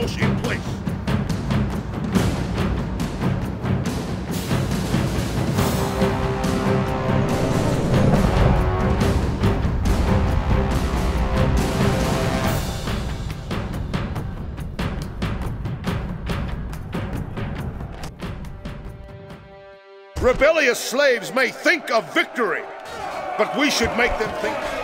ambush in place. Rebellious slaves may think of victory, but we should make them think.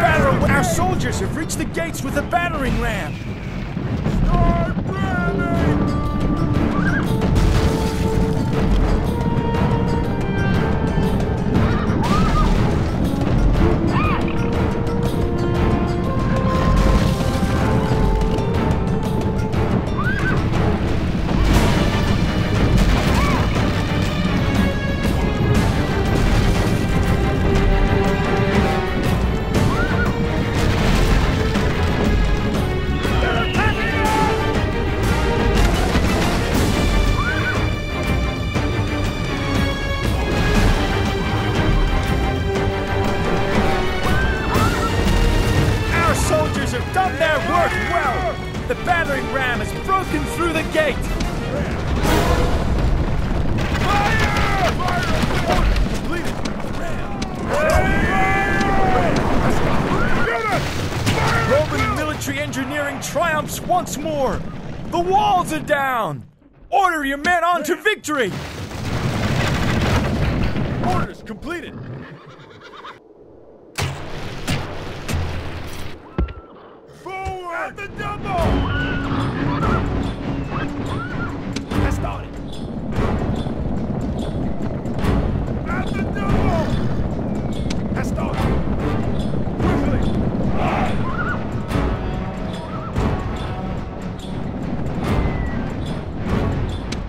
Our soldiers have reached the gates with a battering ram. Have done their work well. The battering ram has broken through the gate. Fire! Fire! Ram! Roman military engineering triumphs once more. The walls are down. Order your men on to victory. Orders completed! Forward! At the double! Hastati! At the double! Hastati! Quickly!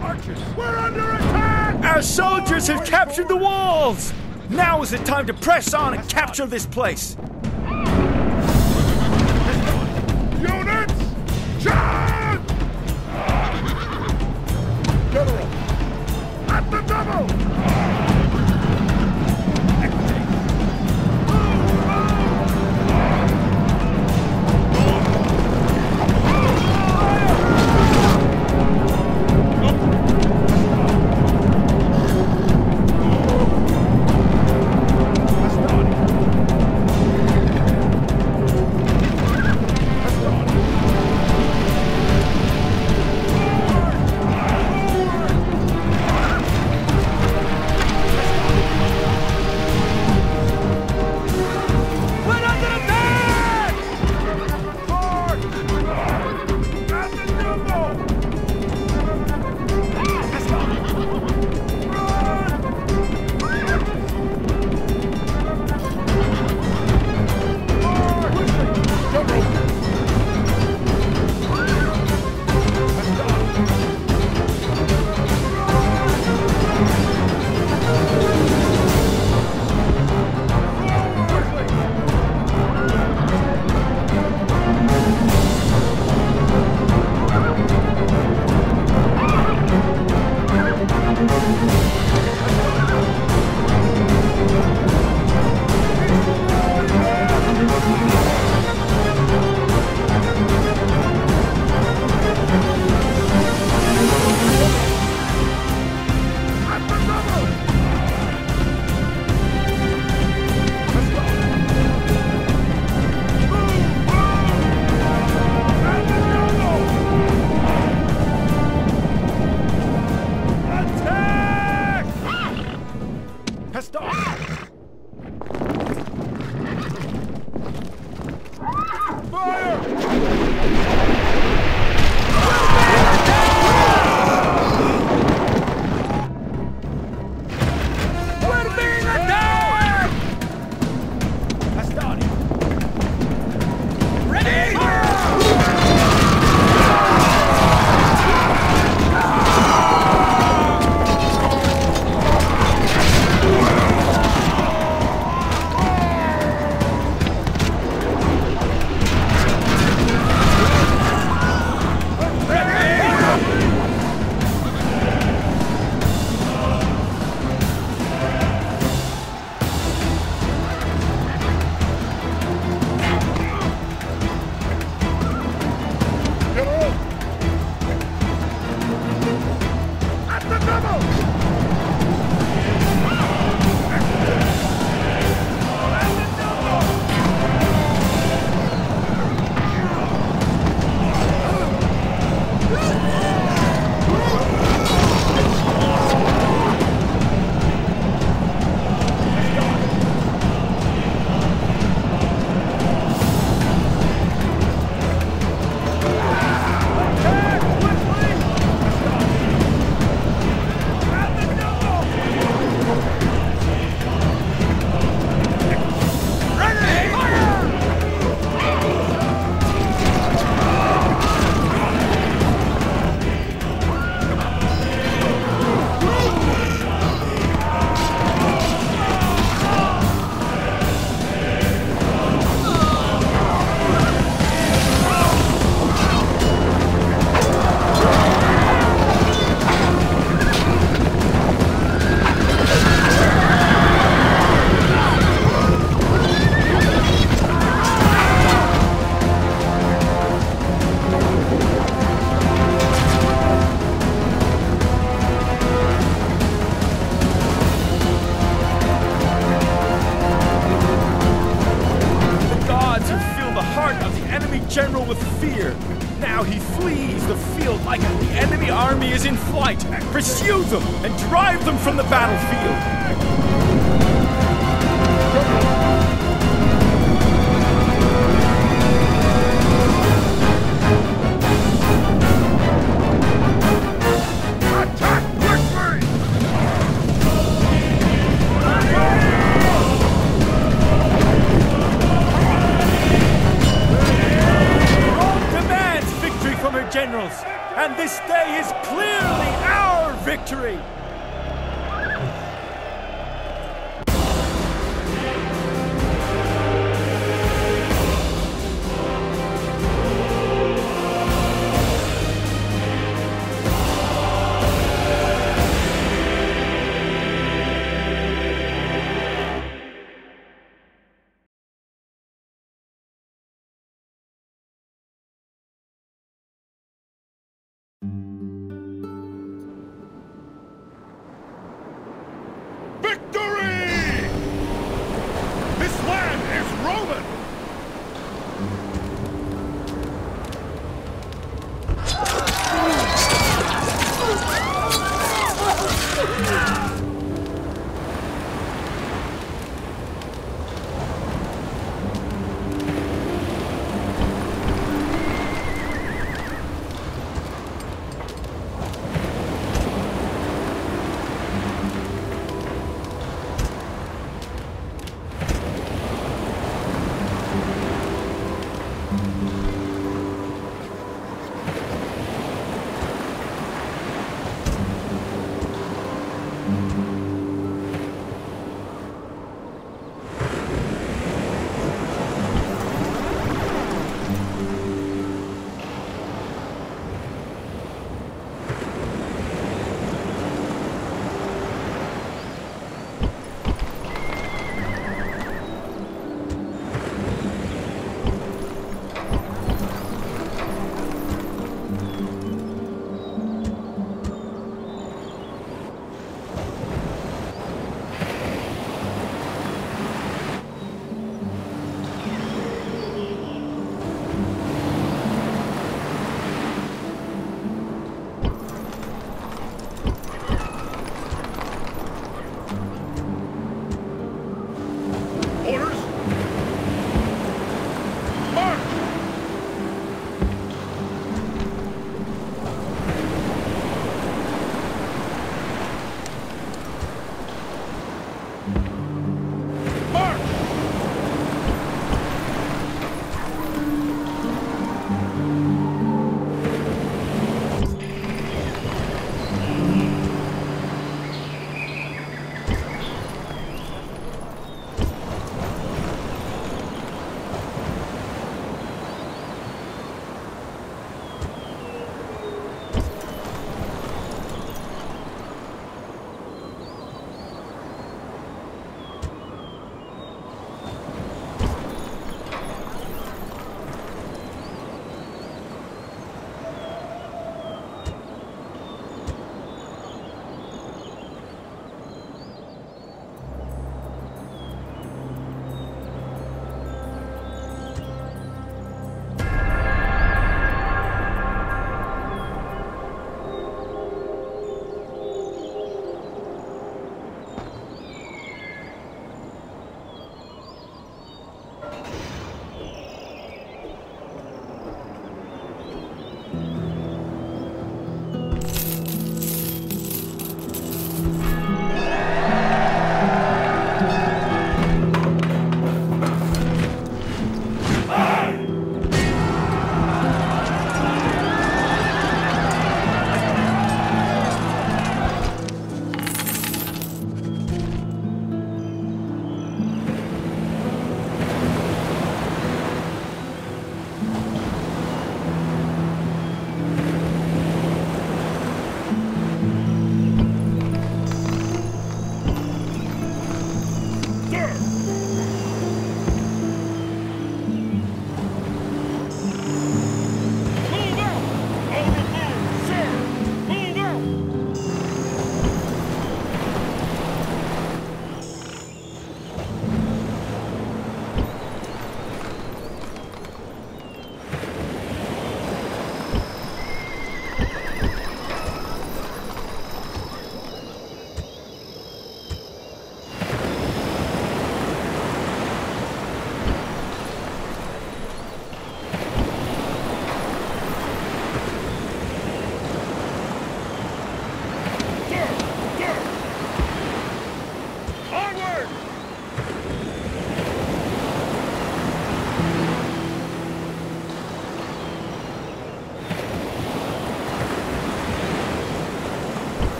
Archers! We're under attack! Our soldiers have captured the walls. Now is the time to press on and capture this place.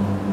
General.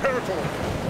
Imperator!